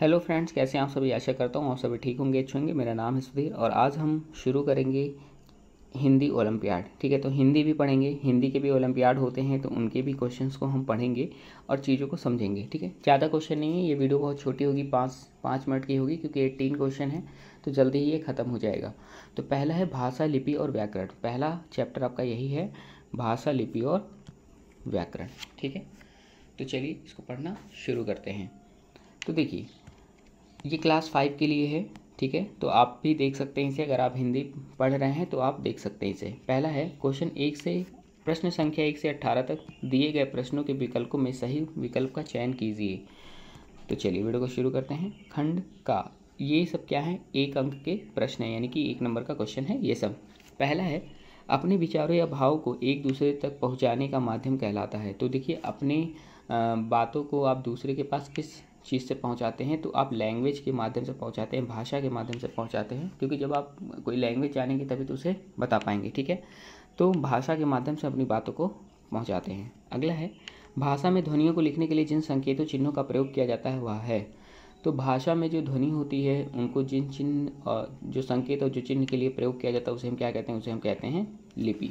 Hello friends, कैसे हैं आप सभी? आशा करता हूँ आप सभी ठीक होंगे, अच्छे होंगे। मेरा नाम है सुधीर और आज हम शुरू करेंगे हिंदी ओलंपियाड। ठीक है तो हिंदी भी पढ़ेंगे। हिंदी के भी ओलंपियाड होते हैं तो उनके भी क्वेश्चंस को हम पढ़ेंगे और चीज़ों को समझेंगे। ठीक है, ज़्यादा क्वेश्चन नहीं है, ये वीडियो बहुत छोटी होगी, पाँच पाँच मिनट की होगी, क्योंकि एट्टीन क्वेश्चन है तो जल्दी ही ये ख़त्म हो जाएगा। तो पहला है भाषा, लिपि और व्याकरण। पहला चैप्टर आपका यही है, भाषा, लिपि और व्याकरण। ठीक है तो चलिए इसको पढ़ना शुरू करते हैं। तो देखिए ये क्लास फाइव के लिए है, ठीक है? तो आप भी देख सकते हैं इसे, अगर आप हिंदी पढ़ रहे हैं तो आप देख सकते हैं इसे। पहला है क्वेश्चन एक से, प्रश्न संख्या एक से अट्ठारह तक दिए गए प्रश्नों के विकल्पों में सही विकल्प का चयन कीजिए। तो चलिए, वीडियो को शुरू करते हैं। खंड का, ये सब क्या है? एक अंक के प्रश्न है, यानी कि एक नंबर का क्वेश्चन है, ये सब। पहला है, अपने विचारों या भाव को एक दूसरे तक पहुँचाने का माध्यम कहलाता है। तो देखिए, अपने बातों को आप दूसरे के पास किस चीज़ से पहुंचाते हैं तो आप लैंग्वेज के माध्यम से पहुंचाते हैं, भाषा के माध्यम से पहुंचाते हैं, क्योंकि जब आप कोई लैंग्वेज जानेंगे तभी तो उसे बता पाएँगे, ठीक है? तो भाषा के माध्यम से अपनी बातों को पहुंचाते हैं। अगला है, भाषा में ध्वनियों को लिखने के लिए जिन संकेतों चिन्हों का प्रयोग किया जाता है वह है तो भाषा में जो ध्वनि होती है, उनको जिन चिन्ह और जो संकेत और जो चिन्ह के लिए प्रयोग किया जाता है, उसे हम क्या कहते हैं? उसे हम कहते हैं लिपि।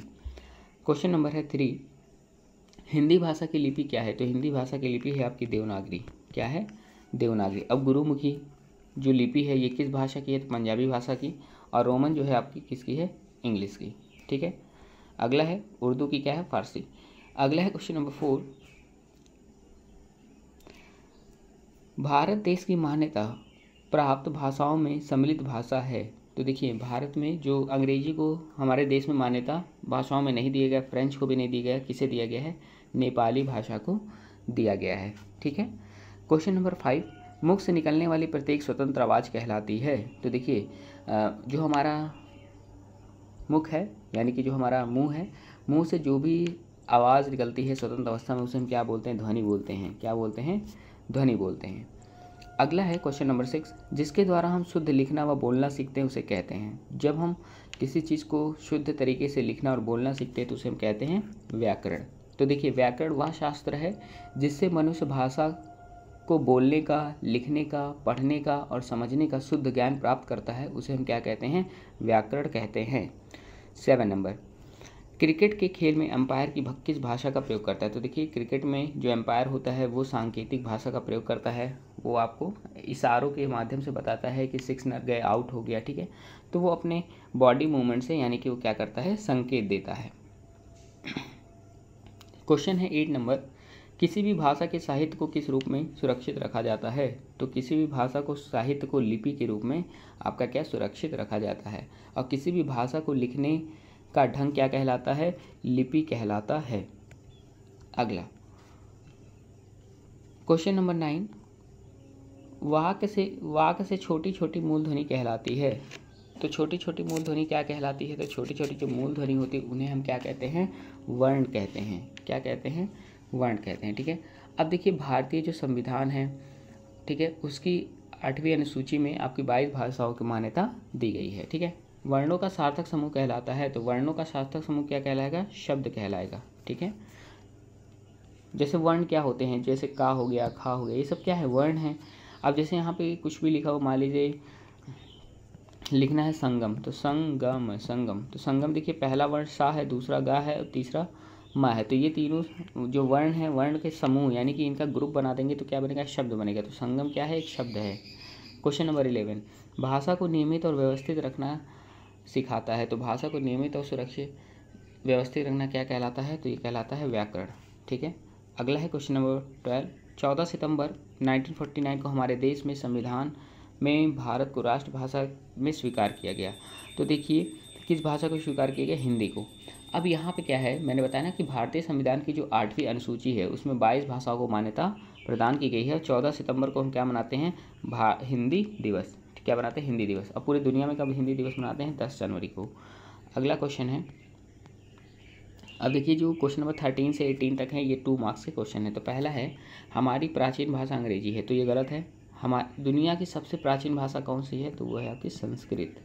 क्वेश्चन नंबर है थ्री हिंदी भाषा की लिपि क्या है? तो हिंदी भाषा की लिपि है आपकी देवनागरी। क्या है? देवनागरी। अब गुरुमुखी जो लिपि है, ये किस भाषा की है? तो पंजाबी भाषा की और रोमन जो है, आपकी किसकी है? इंग्लिश की। ठीक है? अगला है, उर्दू की क्या है? फारसी। अगला है क्वेश्चन नंबर फोर। भारत देश की मान्यता प्राप्त भाषाओं में सम्मिलित भाषा है। तो देखिए, भारत में जो अंग्रेज़ी को हमारे देश में मान्यता भाषाओं में नहीं दिया गया, फ्रेंच को भी नहीं दिया गया, किसे दिया गया है? नेपाली भाषा को दिया गया है। ठीक है? क्वेश्चन नंबर फाइव, मुख से निकलने वाली प्रत्येक स्वतंत्र आवाज़ कहलाती है। तो देखिए जो हमारा मुख है, यानी कि जो हमारा मुँह है, मुँह से जो भी आवाज़ निकलती है स्वतंत्र अवस्था में, उसे हम क्या बोलते हैं? ध्वनि बोलते हैं। क्या बोलते हैं? ध्वनि बोलते हैं। अगला है क्वेश्चन नंबर सिक्स, जिसके द्वारा हम शुद्ध लिखना व बोलना सीखते हैं, उसे कहते हैं। जब हम किसी चीज़ को शुद्ध तरीके से लिखना और बोलना सीखते हैं तो उसे हम कहते हैं व्याकरण। तो देखिए, व्याकरण वह शास्त्र है, जिससे मनुष्य भाषा को बोलने का, लिखने का, पढ़ने का और समझने का शुद्ध ज्ञान प्राप्त करता है, उसे हम क्या कहते हैं? व्याकरण कहते हैं। Seven number. क्रिकेट के खेल में एम्पायर की किस भाषा का प्रयोग करता है। तो देखिए, क्रिकेट में जो एम्पायर होता है, वो सांकेतिक भाषा का प्रयोग करता है। वो आपको इशारों के माध्यम से बताता है कि सिक्स न गए, आउट हो गया, ठीक है? तो वो अपने बॉडी मूवमेंट से, यानी कि वो क्या करता है? संकेत देता है। क्वेश्चन है एट नंबर। किसी भी भाषा के साहित्य को किस रूप में सुरक्षित रखा जाता है? तो किसी भी भाषा को साहित्य को लिपि के रूप में आपका क्या सुरक्षित रखा जाता है? और किसी भी भाषा को लिखने का ढंग क्या कहलाता है? लिपि कहलाता है। अगला। Question number nine. वाक से वाक से छोटी छोटी मूल ध्वनि कहलाती है। तो छोटी छोटी मूल ध्वनि क्या कहलाती है? तो छोटी छोटी जो मूल ध्वनि होती है, उन्हें हम क्या कहते हैं? वर्ण कहते हैं। क्या कहते हैं? वर्ण कहते हैं, ठीक है? अब देखिए, भारतीय जो संविधान है, ठीक है, उसकी आठवीं अनुसूची में आपकी बाईस भाषाओं की मान्यता दी गई है, ठीक है? वर्णों का सार्थक समूह कहलाता है तो वर्णों का सार्थक समूह क्या कहलाएगा? शब्द कहलाएगा, ठीक है? जैसे वर्ण क्या होते हैं, जैसे का हो गया, खा हो गया, ये सब क्या है? वर्ण है। अब जैसे यहाँ पे कुछ भी लिखा हो, मान लीजिए, लिखना है संगम तो संगम संगम तो संगम देखिए, पहला वर्ण सा है, दूसरा गा है, और तीसरा मा, है तो ये तीनों जो वर्ण है, वर्ण के समूह, यानी कि इनका ग्रुप बना देंगे तो क्या बनेगा? शब्द बनेगा। तो संगम क्या है? एक शब्द है। Question number eleven. भाषा को नियमित और व्यवस्थित रखना सिखाता है। तो भाषा को नियमित और सुरक्षित, व्यवस्थित रखना क्या कहलाता है? तो ये कहलाता है व्याकरण। ठीक है? अगला है क्वेश्चन नंबर ट्वेल्व। चौदह सितंबर 1949 को हमारे देश में संविधान में भारत को राष्ट्रभाषा में स्वीकार किया गया। तो देखिए, किस भाषा को स्वीकार किया गया? हिंदी को। अब यहाँ पे क्या है? मैंने बताया ना कि भारतीय संविधान की जो आठवीं अनुसूची है, उसमें बाईस भाषाओं को मान्यता प्रदान की गई है और चौदह सितंबर को हम क्या मनाते हैं? भा, हिंदी दिवस। क्या बनाते हैं? हिंदी दिवस। अब पूरी दुनिया में कब हिंदी दिवस मनाते हैं? दस जनवरी को। अगला क्वेश्चन है। अब देखिए, जो क्वेश्चन नंबर थर्टीन से एटीन तक है, ये टू मार्क्स के क्वेश्चन है। तो पहला है, हमारी प्राचीन भाषा अंग्रेज़ी है तो ये गलत है। हमारी दुनिया की सबसे प्राचीन भाषा कौन सी है? तो वो है आपकी संस्कृत।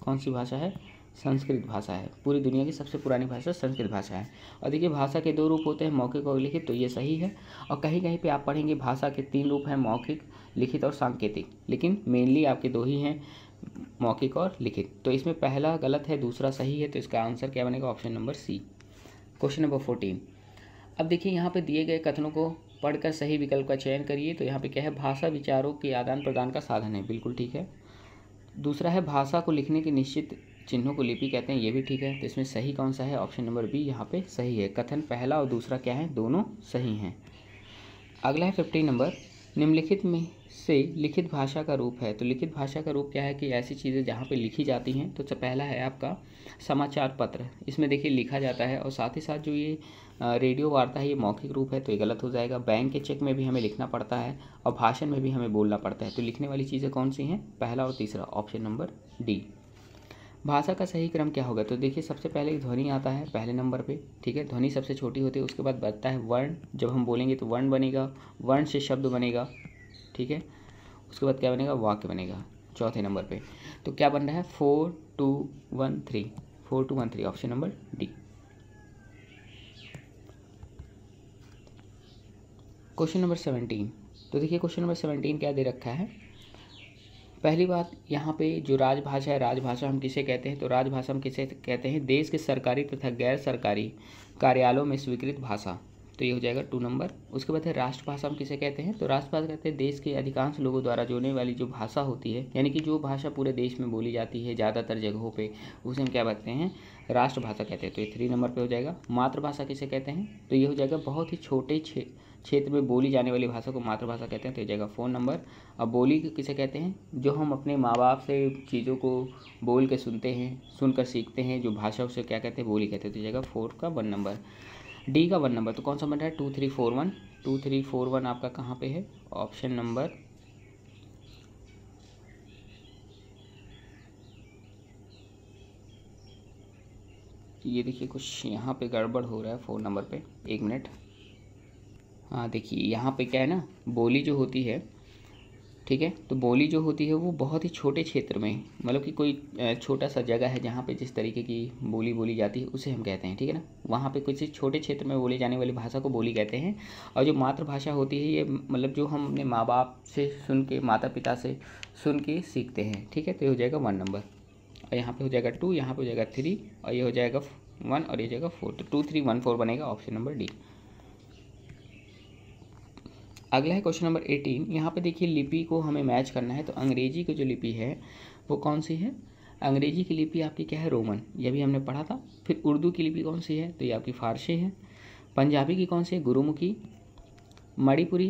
कौन सी भाषा है? संस्कृत भाषा है। पूरी दुनिया की सबसे पुरानी भाषा संस्कृत भाषा है। और देखिए, भाषा के दो रूप होते हैं, मौखिक और लिखित तो ये सही है। और कहीं कहीं पे आप पढ़ेंगे, भाषा के तीन रूप हैं, मौखिक, लिखित और सांकेतिक। लेकिन मेनली आपके दो ही हैं, मौखिक और लिखित। तो इसमें पहला गलत है, दूसरा सही है तो इसका आंसर क्या बनेगा? Option number C question number fourteen अब देखिए, यहाँ पे दिए गए कथनों को पढ़कर सही विकल्प का चयन करिए तो यहाँ पे क्या है? भाषा विचारों के आदान प्रदान का साधन है। बिल्कुल ठीक है। दूसरा है, भाषा को लिखने की निश्चित चिन्हों को लिपि कहते हैं, ये भी ठीक है। तो इसमें सही कौन सा है? ऑप्शन नंबर बी यहाँ पे सही है। कथन पहला और दूसरा क्या है? दोनों सही हैं। अगला है फिफ्टीन नंबर निम्नलिखित में से लिखित भाषा का रूप है। तो लिखित भाषा का रूप क्या है कि ऐसी चीज़ें जहाँ पे लिखी जाती हैं? तो पहला है आपका समाचार पत्र। इसमें देखिए लिखा जाता है और साथ ही साथ जो ये रेडियो वार्ता है, ये मौखिक रूप है तो ये गलत हो जाएगा। बैंक के चेक में भी हमें लिखना पड़ता है और भाषण में भी हमें बोलना पड़ता है। तो लिखने वाली चीज़ें कौन सी हैं? पहला और तीसरा। ऑप्शन नंबर डी भाषा का सही क्रम क्या होगा? तो देखिए, सबसे पहले ध्वनि आता है पहले नंबर पे, ठीक है? ध्वनि सबसे छोटी होती है, उसके बाद बनता है वर्ण। जब हम बोलेंगे तो वर्ण बनेगा, वर्ण से शब्द बनेगा, ठीक है? उसके बाद क्या बनेगा? वाक्य बनेगा, चौथे नंबर पे। तो क्या बन रहा है? Four, two, one, three. Four, two, one, three, option number D. Question number seventeen. तो देखिए, क्वेश्चन नंबर सेवनटीन क्या दे रखा है? पहली बात, यहाँ पे जो राजभाषा है, राजभाषा हम किसे कहते हैं? तो राजभाषा हम किसे कहते हैं? देश के सरकारी तथा गैर सरकारी कार्यालयों में स्वीकृत भाषा। तो ये हो जाएगा टू नंबर। उसके बाद है, राष्ट्रभाषा हम किसे कहते हैं? तो राष्ट्रभाषा कहते हैं देश के अधिकांश लोगों द्वारा जोड़ने वाली जो भाषा होती है, यानी कि जो भाषा पूरे देश में बोली जाती है ज़्यादातर जगहों पे, उसे हम क्या कहते हैं? राष्ट्रभाषा कहते हैं। तो ये थ्री नंबर पे हो जाएगा। मातृभाषा किसे कहते हैं? तो ये हो जाएगा बहुत ही छोटे क्षेत्र में बोली जाने वाली भाषा को मातृभाषा कहते हैं तो जगह फ़ोन नंबर अब बोली किसे कहते हैं? जो हम अपने माँ बाप से चीज़ों को बोल के सुनते हैं, सुनकर सीखते हैं, जो भाषा उसे क्या कहते हैं? बोली कहते हैं तो जगह फोर का वन नंबर डी का वन नंबर तो कौन सा बन रहा है? Two three four one two three four one आपका कहाँ पे है? ऑप्शन नंबर ये देखिए कुछ यहाँ पे गड़बड़ हो रहा है फ़ोन नंबर पे। एक मिनट हाँ देखिए, यहाँ पे क्या है ना, बोली जो होती है, ठीक है तो बोली जो होती है वो बहुत ही छोटे क्षेत्र में मतलब कि कोई छोटा सा जगह है जहाँ पे जिस तरीके की बोली बोली जाती है, उसे हम कहते हैं, ठीक है ना? वहाँ पे कुछ छोटे क्षेत्र में बोली जाने वाली भाषा को बोली कहते हैं, और जो मातृभाषा होती है ये मतलब जो हम अपने माँ बाप से सुन के माता पिता से सुन के सीखते हैं, ठीक है? तो ये हो जाएगा वन नंबर और यहाँ पर हो जाएगा टू यहाँ पर हो जाएगा थ्री और ये हो जाएगा वन और ये जाएगा फोर तो टू थ्री वन फोर बनेगा ऑप्शन नंबर डी अगला है क्वेश्चन नंबर एटीन। यहाँ पे देखिए लिपि को हमें मैच करना है तो अंग्रेज़ी की जो लिपि है, वो कौन सी है? अंग्रेज़ी की लिपि आपकी क्या है? रोमन। ये भी हमने पढ़ा था। फिर उर्दू की लिपि कौन सी है? तो ये आपकी फारसी है। पंजाबी की कौन सी है? गुरुमुखी। मणिपुरी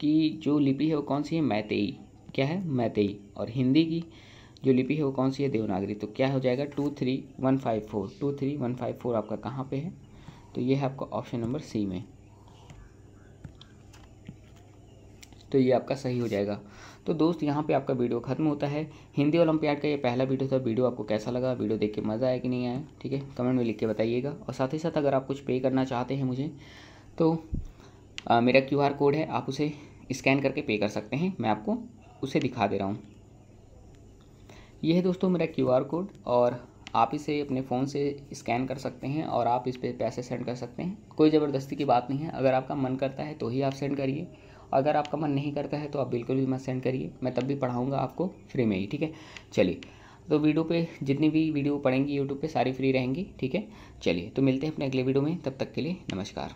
की जो लिपि है, वो कौन सी है? मैतेई। क्या है? मैतेई। और हिंदी की जो लिपि है, वो कौन सी है? देवनागरी। तो क्या हो जाएगा? Two three one five four. Two three one five four आपका कहाँ पे है? तो ये है आपका ऑप्शन नंबर सी में। तो ये आपका सही हो जाएगा। तो दोस्त यहाँ पे आपका वीडियो खत्म होता है। हिंदी ओलंपियाड का ये पहला वीडियो था। वीडियो आपको कैसा लगा? वीडियो देख के मज़ा आया कि नहीं आया? ठीक है कमेंट में लिख के बताइएगा। और साथ ही साथ अगर आप कुछ पे करना चाहते हैं मुझे तो आ, मेरा क्यूआर कोड है। आप उसे स्कैन करके पे कर सकते हैं। मैं आपको उसे दिखा दे रहा हूँ। ये है दोस्तों मेरा क्यूआर कोड। और आप इसे अपने फ़ोन से स्कैन कर सकते हैं और आप इस पर पैसे सेंड कर सकते हैं। कोई ज़बरदस्ती की बात नहीं है। अगर आपका मन करता है तो ही आप सेंड करिए। अगर आपका मन नहीं करता है तो आप बिल्कुल भी मत सेंड करिए। मैं तब भी पढ़ाऊँगा आपको फ्री में ही, ठीक है? चलिए तो वीडियो पे जितनी भी वीडियो पढ़ेंगी यूट्यूब पे सारी फ्री रहेंगी, ठीक है? चलिए तो मिलते हैं अपने अगले वीडियो में, तब तक के लिए नमस्कार।